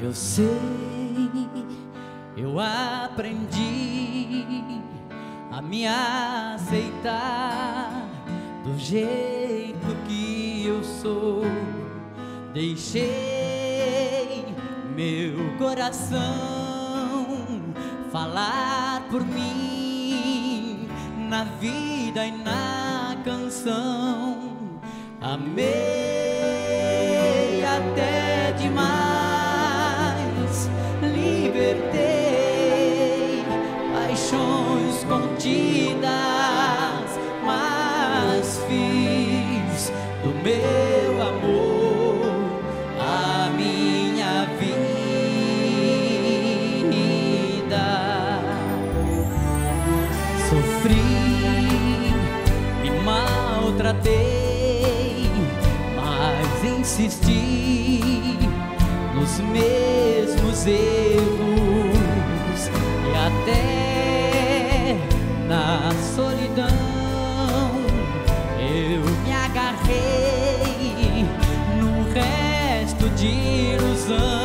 Eu sei, eu aprendi a me aceitar do jeito que eu sou. Deixei meu coração falar por mim na vida e na canção. Amei paixões contidas, mas fiz do meu amor a minha vida. Sofri, me maltratei, mas insisti nos mesmos erros de ilusão.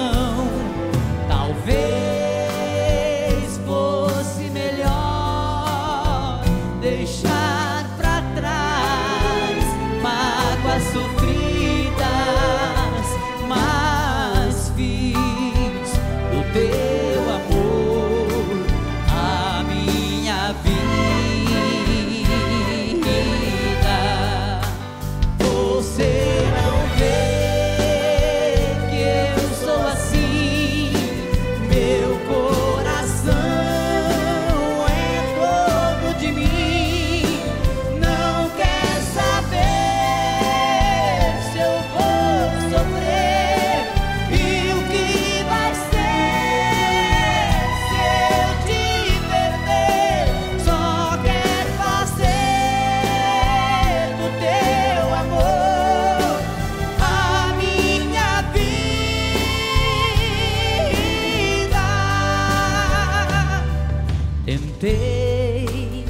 Tentei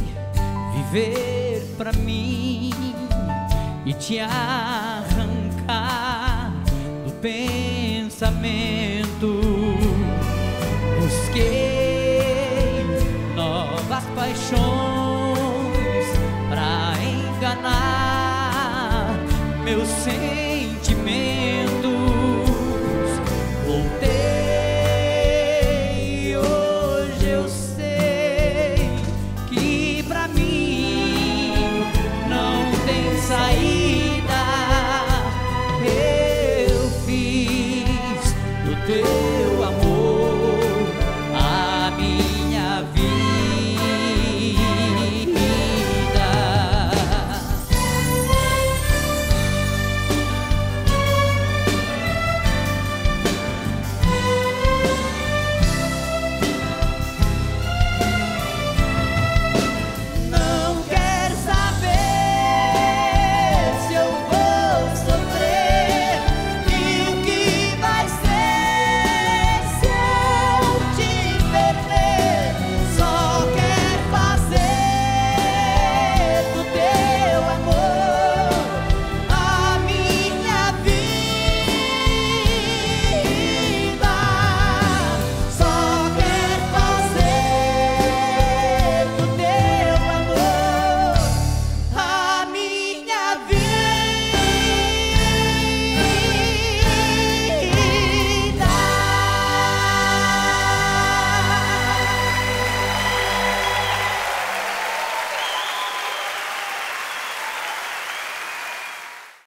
viver pra mim e te arrancar do pensamento. Busquei novas paixões pra enganar meus sentimentos. this.